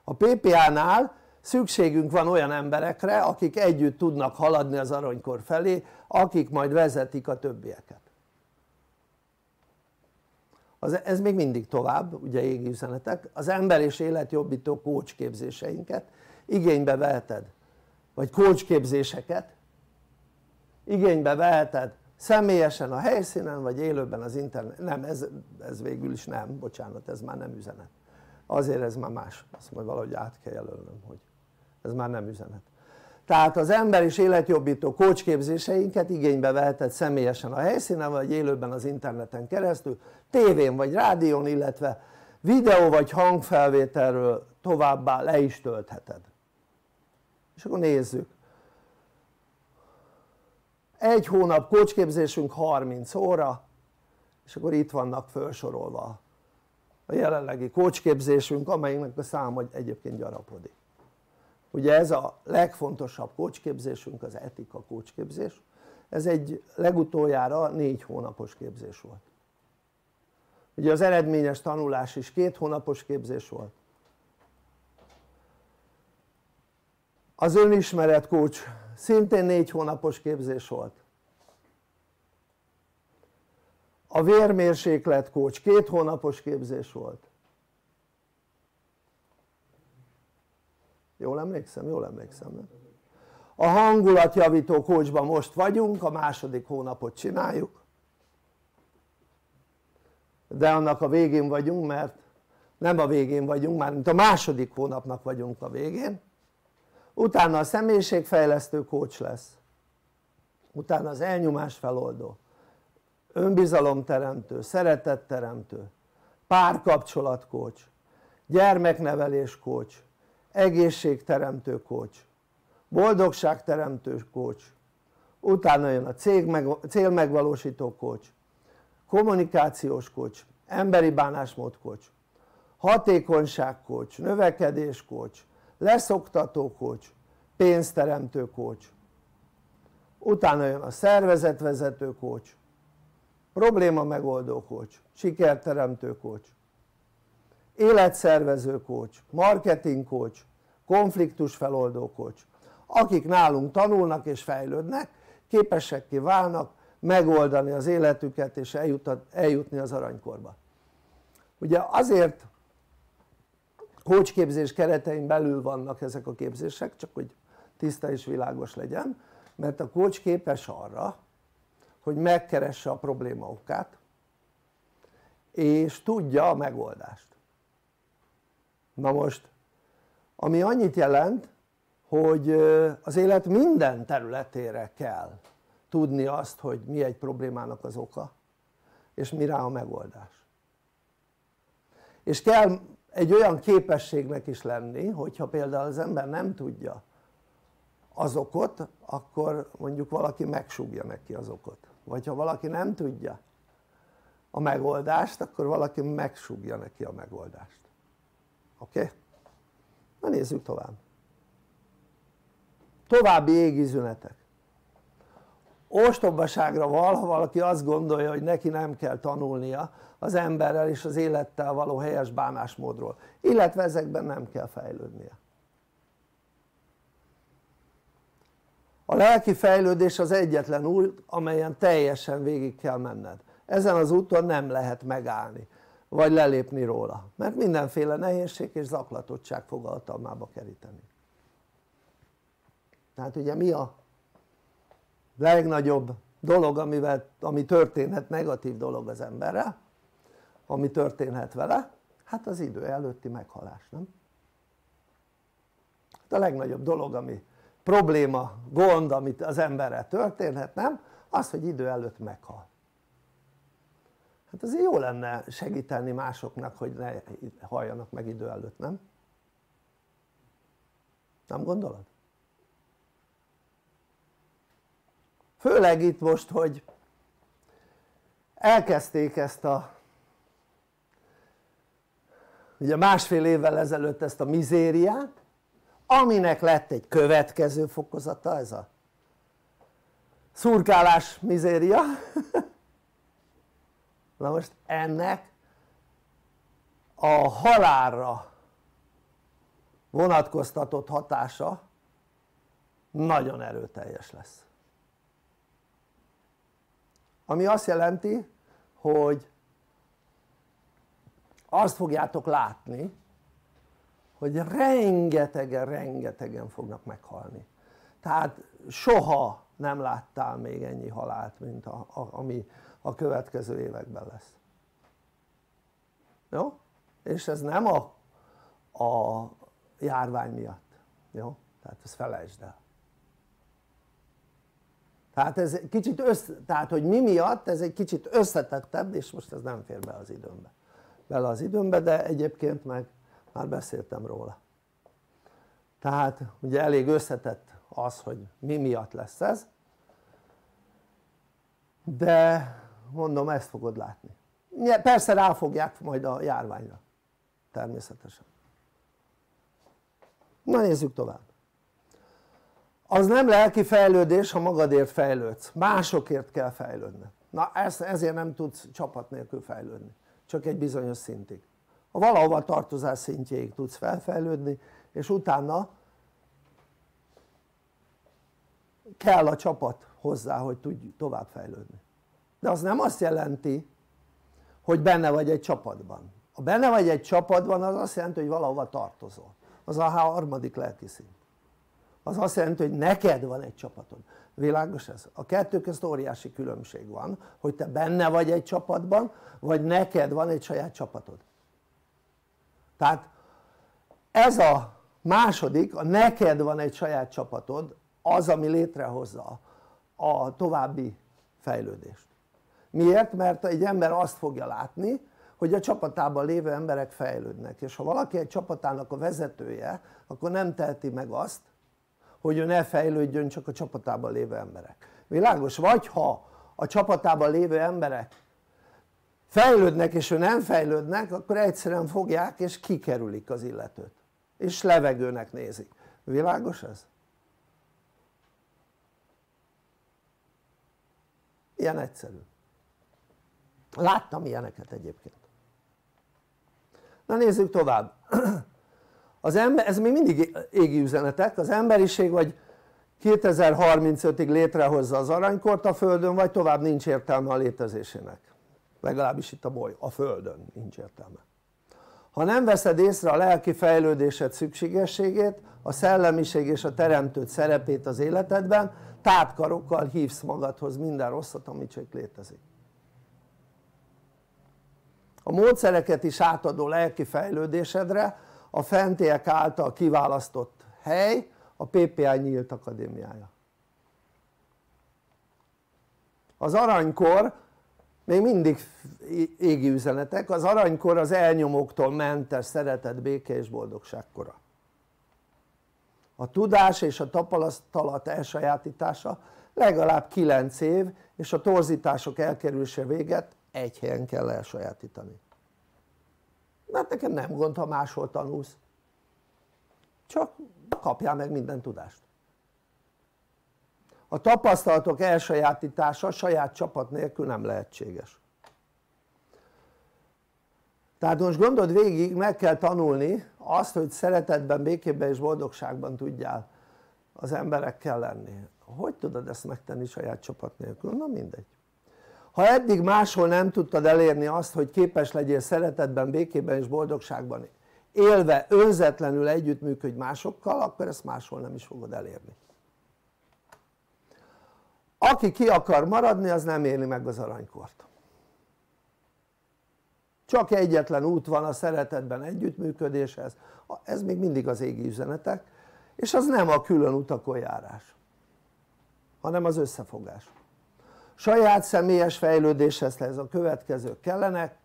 a PPA-nál szükségünk van olyan emberekre akik együtt tudnak haladni az aranykor felé akik majd vezetik a többieket. Az, ez még mindig tovább, ugye égi üzenetek, az ember és életjobbító coach képzéseinket igénybe veheted, vagy coach képzéseket igénybe veheted személyesen a helyszínen, vagy élőben az internet, nem, ez, ez végül is nem, bocsánat, ez már nem üzenet azért ez már más, azt majd valahogy át kell jelölnöm, hogy ez már nem üzenet. Tehát az ember és életjobbító kócsképzéseinket igénybe veheted személyesen a helyszínen vagy élőben az interneten keresztül tévén vagy rádión illetve videó vagy hangfelvételről továbbá le is töltheted. És akkor nézzük. Egy hónap kócsképzésünk 30 óra és akkor itt vannak felsorolva a jelenlegi kócsképzésünk amelynek a száma egyébként gyarapodik. Ugye ez a legfontosabb kócsképzésünk az etika kócsképzés. Ez egy legutoljára négy hónapos képzés volt. Ugye az eredményes tanulás is két hónapos képzés volt. Az önismeret kócs szintén négy hónapos képzés volt a vérmérséklet kócs. Két hónapos képzés volt. Jól emlékszem? jól emlékszem nem? a hangulatjavító kócsban most vagyunk a második hónapot csináljuk. De annak a végén vagyunk mert nem a végén vagyunk már mint a második hónapnak vagyunk a végén. Utána a személyiségfejlesztő kócs lesz. Utána az elnyomás feloldó önbizalomteremtő, szeretetteremtő, párkapcsolatkócs, gyermeknevelés kócs, egészségteremtő kócs, boldogságteremtő kócs, utána jön a cég meg, célmegvalósító kócs, kommunikációs kócs, emberi bánásmód coach hatékonyság coach, növekedés coach, leszoktató coach, pénzteremtő coach. Utána jön a szervezetvezető coach probléma megoldó coach, sikerteremtő coach életszervező coach, marketing coach, konfliktus feloldó coach. Akik nálunk tanulnak és fejlődnek képesek válnak megoldani az életüket és eljutni az aranykorba. Ugye azért coachképzés keretein belül vannak ezek a képzések csak hogy tiszta és világos legyen mert a coach képes arra hogy megkeresse a probléma okát és tudja a megoldást. Na most ami annyit jelent hogy az élet minden területére kell tudni azt hogy mi egy problémának az oka és mi rá a megoldás. És kell egy olyan képességnek is lenni hogyha például az ember nem tudja az okot akkor mondjuk valaki megsúgja neki az okot vagy ha valaki nem tudja a megoldást akkor valaki megsúgja neki a megoldást oké? Okay? na nézzük tovább további égizünetek ostobaságra val ha valaki azt gondolja hogy neki nem kell tanulnia az emberrel és az élettel való helyes bánásmódról illetve ezekben nem kell fejlődnie a lelki fejlődés az egyetlen út amelyen teljesen végig kell menned. Ezen az úton nem lehet megállni vagy lelépni róla mert mindenféle nehézség és zaklatottság fog altalmába keríteni. Tehát ugye mi a legnagyobb dolog amivel, ami történhet negatív dolog az emberrel ami történhet vele? Hát az idő előtti meghalás nem? hát a legnagyobb dolog ami probléma, gond amit az emberrel történhet nem? az hogy idő előtt meghal hát azért jó lenne segíteni másoknak hogy ne halljanak meg idő előtt nem? nem gondolod? főleg itt most hogy elkezdték ezt a ugye másfél évvel ezelőtt ezt a mizériát aminek lett egy következő fokozata ez a szurkálás mizéria? Na most ennek a halálra vonatkoztatott hatása nagyon erőteljes lesz. Ami azt jelenti hogy azt fogjátok látni hogy rengetegen rengetegen fognak meghalni. Tehát soha nem láttál még ennyi halált mint a, a, ami a következő években lesz. Jó? és ez nem a, a járvány miatt. Jó? tehát ezt felejtsd el. Tehát ez kicsit össze, tehát hogy mi miatt ez egy kicsit összetettebb és most ez nem fér be az időmbe. Bele az időmbe de egyébként meg már beszéltem róla. Tehát ugye elég összetett az hogy mi miatt lesz ez de mondom ezt fogod látni. Persze ráfogják majd a járványra természetesen. Na nézzük tovább. Az nem lelki fejlődés ha magadért fejlődsz, másokért kell fejlődned na ezért nem tudsz csapat nélkül fejlődni. Csak egy bizonyos szintig a valahova tartozás szintjéig tudsz felfejlődni és utána kell a csapat hozzá hogy tudj tovább fejlődni. De az nem azt jelenti hogy benne vagy egy csapatban. Ha benne vagy egy csapatban az azt jelenti hogy valahova tartozol. Az a harmadik lelki szint. Az azt jelenti hogy neked van egy csapatod. Világos ez? a kettő közt óriási különbség van hogy te benne vagy egy csapatban vagy neked van egy saját csapatod tehát ez a második, a neked van egy saját csapatod az ami létrehozza a további fejlődést miért? mert egy ember azt fogja látni hogy a csapatában lévő emberek fejlődnek és ha valaki egy csapatának a vezetője akkor nem teheti meg azt hogy ő ne fejlődjön csak a csapatában lévő emberek világos? vagy ha a csapatában lévő emberek fejlődnek és ő nem fejlődnek akkor egyszerűen fogják és kikerülik az illetőt. És levegőnek nézik, világos ez? ilyen egyszerű. Láttam ilyeneket egyébként. Na nézzük tovább. Az ember, ez még mindig égi üzenetek, az emberiség vagy 2035-ig létrehozza az aranykort a Földön vagy tovább nincs értelme a létezésének legalábbis itt a boly, a Földön nincs értelme. Ha nem veszed észre a lelki fejlődésed szükségességét a szellemiség és a teremtőt szerepét az életedben tátkarokkal hívsz magadhoz minden rosszat ami csak létezik. A módszereket is átadó lelki fejlődésedre a fentiek által kiválasztott hely a PPI nyílt akadémiája. Az aranykor még mindig égi üzenetek, az aranykor az elnyomóktól mentes szeretet, béke és boldogság kora a tudás és a tapasztalat elsajátítása legalább 9 év és a torzítások elkerülése véget egy helyen kell elsajátítani. Mert nekem nem gond ha máshol tanulsz. Csak kapjál meg minden tudást a tapasztalatok elsajátítása saját csapat nélkül nem lehetséges. Tehát most gondold végig meg kell tanulni azt hogy szeretetben, békében és boldogságban tudjál az emberekkel lenni. Hogy tudod ezt megtenni saját csapat nélkül? na mindegy. Ha eddig máshol nem tudtad elérni azt hogy képes legyél szeretetben, békében és boldogságban élve önzetlenül együttműködj másokkal akkor ezt máshol nem is fogod elérni aki ki akar maradni az nem éli meg az aranykort. Csak egyetlen út van a szeretetben együttműködéshez. Ez még mindig az égi üzenetek és az nem a külön utakon járás hanem az összefogás. Saját személyes fejlődéshez ez a következők kellenek.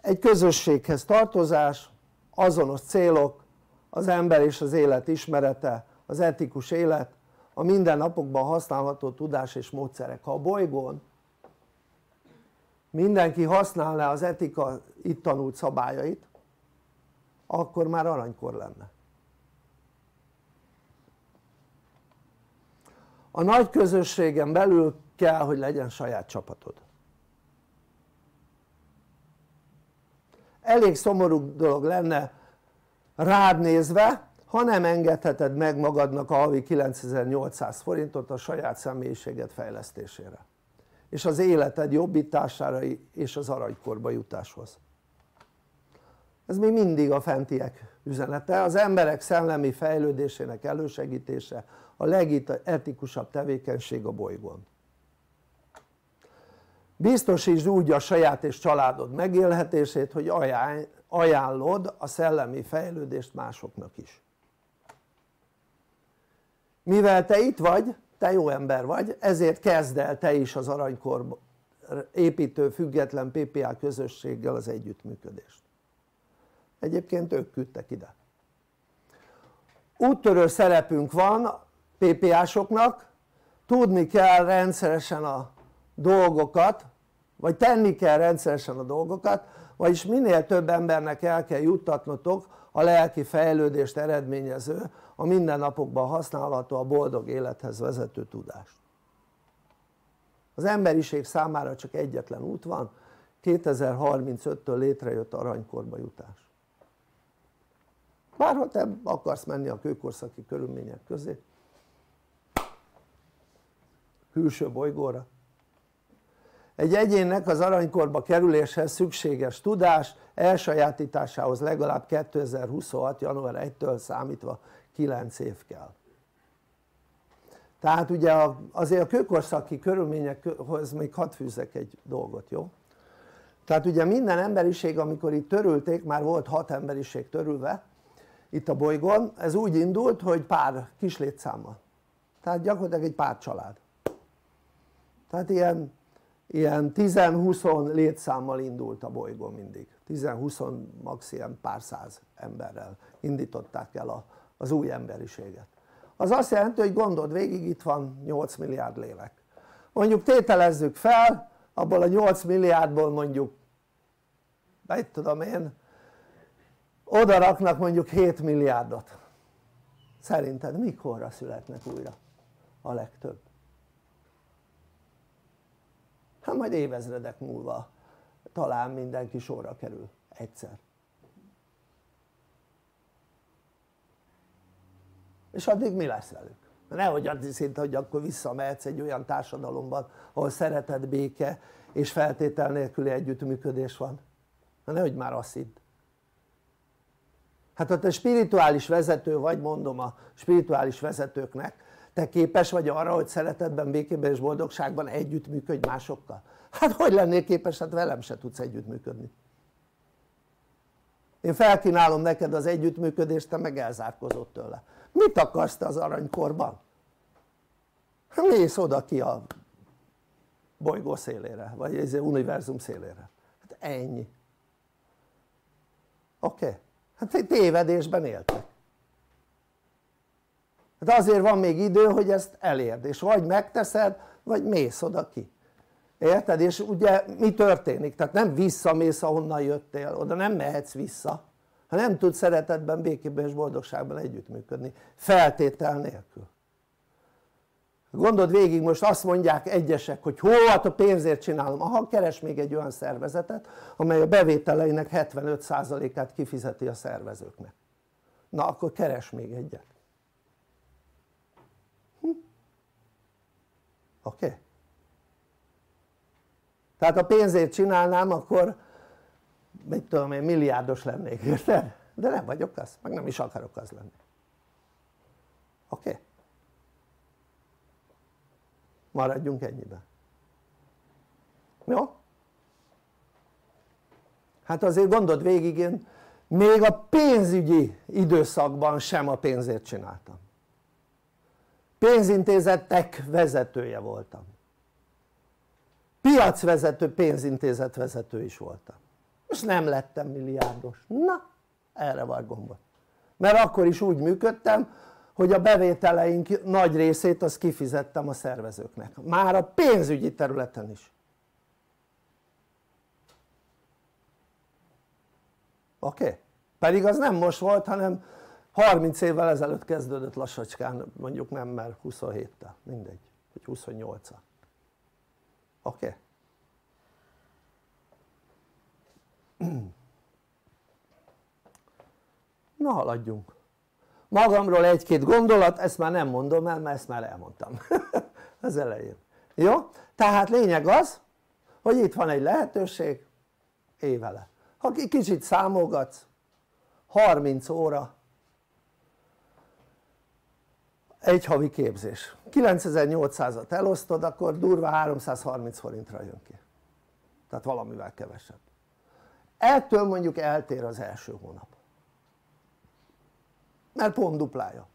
Egy közösséghez tartozás, azonos célok, az ember és az élet ismerete, az etikus élet, a mindennapokban használható tudás és módszerek. Ha a bolygón mindenki használná az etika itt tanult szabályait akkor már aranykor lenne a nagy közösségen belül kell hogy legyen saját csapatod elég szomorú dolog lenne rád nézve ha nem engedheted meg magadnak a havi 9800 forintot a saját személyiséged fejlesztésére. És az életed jobbítására és az aranykorba jutáshoz. Ez még mindig a fentiek üzenete, az emberek szellemi fejlődésének elősegítése a legetikusabb tevékenység a bolygón. Biztosítsd úgy a saját és családod megélhetését hogy ajánlod a szellemi fejlődést másoknak is mivel te itt vagy te jó ember vagy ezért kezd el te is az aranykor építő független PPA közösséggel az együttműködést. Egyébként ők küldtek ide. Úttörő szerepünk van PPA-soknak tudni kell rendszeresen a dolgokat vagy tenni kell rendszeresen a dolgokat vagyis minél több embernek el kell juttatnotok a lelki fejlődést eredményező a mindennapokban használható a boldog élethez vezető tudást az emberiség számára csak egyetlen út van 2035-től létrejött aranykorba jutás. Bárha te akarsz menni a kőkorszaki körülmények közé külső bolygóra egy egyénnek az aranykorba kerüléshez szükséges tudás elsajátításához legalább 2026. január 1-től számítva 9 év kell tehát ugye azért a kőkorszaki körülményekhez még hadd fűzzek egy dolgot, jó? tehát ugye minden emberiség amikor itt törülték, már volt hat emberiség törülve itt a bolygón, ez úgy indult hogy pár kis létszámmal tehát gyakorlatilag egy pár család tehát ilyen ilyen 10-20 létszámmal indult a bolygó mindig. 10-20 max. ilyen pár száz emberrel indították el a, az új emberiséget. Az azt jelenti hogy gondold végig itt van 8 milliárd lélek. Mondjuk tételezzük fel abból a 8 milliárdból mondjuk itt tudom én oda raknak mondjuk 7 milliárdot. Szerinted mikorra születnek újra a legtöbb? Hát majd évezredek múlva talán mindenki sorra kerül egyszer. És addig mi lesz velük? nehogy azt hiszed hogy akkor visszamehetsz egy olyan társadalomban ahol szeretet, béke és feltétel nélküli együttműködés van. Nehogy már azt hidd. Hát ha te spirituális vezető vagy mondom a spirituális vezetőknek te képes vagy arra hogy szeretetben, békében és boldogságban együttműködj másokkal? hát hogy lennél képes? hát velem se tudsz együttműködni én felkínálom neked az együttműködést te meg elzárkozott tőle mit akarsz te az aranykorban? Mész oda ki a bolygó szélére vagy az univerzum szélére hát ennyi oké? Okay. hát tévedésben éltek hát azért van még idő hogy ezt elérd és vagy megteszed vagy mész oda ki. Érted? és ugye mi történik? tehát nem visszamész ahonnan jöttél, oda nem mehetsz vissza ha nem tudsz szeretetben, békében és boldogságban együttműködni. Feltétel nélkül. Gondold végig most azt mondják egyesek hogy hol hát a pénzért csinálom, aha keres még egy olyan szervezetet amely a bevételeinek 75%-át kifizeti a szervezőknek. Na akkor keres még egyet oké? Okay? tehát ha pénzért csinálnám akkor mit tudom én milliárdos lennék érted? de nem vagyok az, meg nem is akarok az lenni oké? Okay? maradjunk ennyiben jó? hát azért gondold végig én még a pénzügyi időszakban sem a pénzért csináltam pénzintézetek vezetője voltam. Piacvezető pénzintézet vezető is voltam. És nem lettem milliárdos, na erre van gombot mert akkor is úgy működtem hogy a bevételeink nagy részét azt kifizettem a szervezőknek. Már a pénzügyi területen is. Oké? Okay? pedig az nem most volt hanem 30 évvel ezelőtt kezdődött lassacskán mondjuk nem mert 27-tel mindegy vagy 28 -a. oké? Okay? na haladjunk magamról egy-két gondolat, ezt már nem mondom el mert ezt már elmondtam az elején jó? tehát lényeg az hogy itt van egy lehetőség élj vele ha kicsit számolgatsz 30 óra egy havi képzés. 9800-at elosztod akkor durva 330 forintra jön ki. Tehát valamivel kevesebb. Ettől mondjuk eltér az első hónap. Mert pont duplája.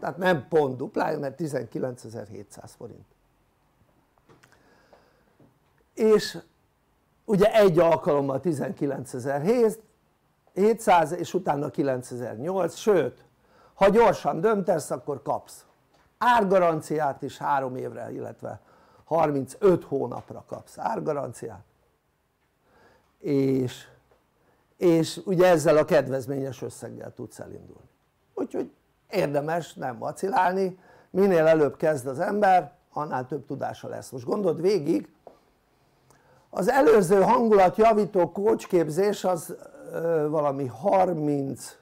Tehát nem pont duplája mert 19.700 forint. És ugye egy alkalommal 19.700 és utána 9.008 sőt ha gyorsan döntesz akkor kapsz árgaranciát is három évre illetve 35 hónapra kapsz. Árgaranciát. És, és ugye ezzel a kedvezményes összeggel tudsz elindulni. Úgyhogy érdemes nem vacilálni. Minél előbb kezd az ember annál több tudása lesz. Most gondold végig az előző hangulatjavító kócsképzés az ö, valami 30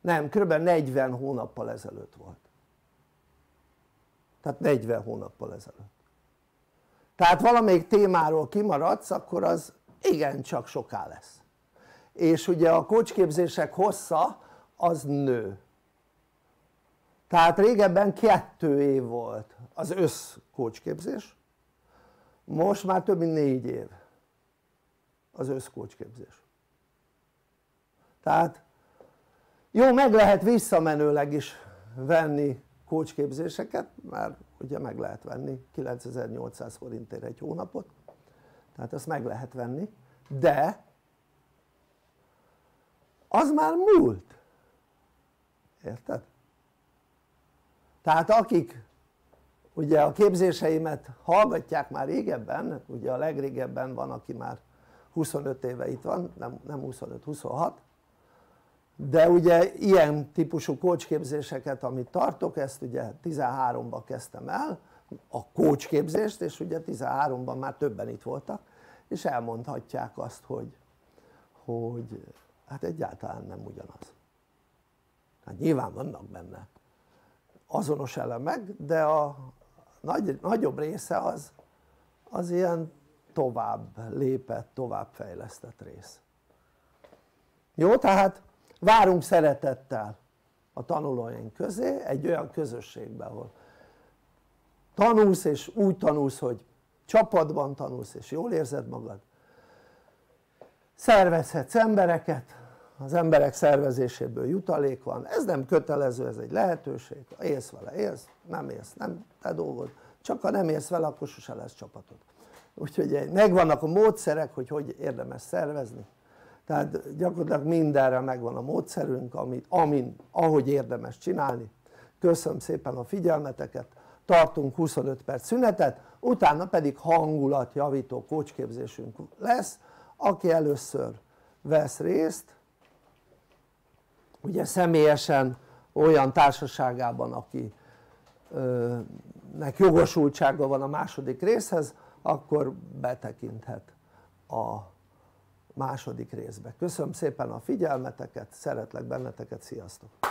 nem kb 40 hónappal ezelőtt volt tehát 40 hónappal ezelőtt. Tehát valamelyik témáról kimaradsz akkor az igencsak soká lesz. És ugye a kócsképzések hossza az nő. Tehát régebben kettő év volt az össz kócsképzés most már több mint négy év az össz kócsképzés tehát jó meg lehet visszamenőleg is venni kócsképzéseket mert ugye meg lehet venni 9800 forintért egy hónapot. Tehát ezt meg lehet venni. De az már múlt. Érted? tehát akik ugye a képzéseimet hallgatják már régebben ugye a legrégebben van aki már 25 éve itt van, nem, nem 25, 26 de ugye ilyen típusú kócsképzéseket amit tartok ezt ugye 13-ban kezdtem el a kócsképzést és ugye 13-ban már többen itt voltak és elmondhatják azt hogy, hogy hát egyáltalán nem ugyanaz. Hát nyilván vannak benne azonos elemek de a nagy, nagyobb része az az ilyen tovább lépett, tovább fejlesztett rész. Jó tehát várunk szeretettel a tanulóink közé egy olyan közösségbe ahol tanulsz és úgy tanulsz hogy csapatban tanulsz és jól érzed magad. Szervezhetsz embereket az emberek szervezéséből jutalék van, ez nem kötelező, ez egy lehetőség, élsz vele, élsz, nem élsz, nem te dolgod, csak ha nem élsz vele akkor sose lesz csapatod. Úgyhogy megvannak a módszerek hogy hogy érdemes szervezni tehát gyakorlatilag mindenre megvan a módszerünk amit, amin, ahogy érdemes csinálni. Köszönöm szépen a figyelmeteket tartunk 25 perc szünetet utána pedig hangulatjavító kócsképzésünk lesz aki először vesz részt ugye személyesen olyan társaságában aki nek jogosultsága van a második részhez akkor betekinthet a második részbe. Köszönöm szépen a figyelmeteket, szeretlek benneteket, sziasztok!